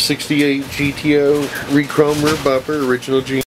68 GTO Rechrome rear bumper, original G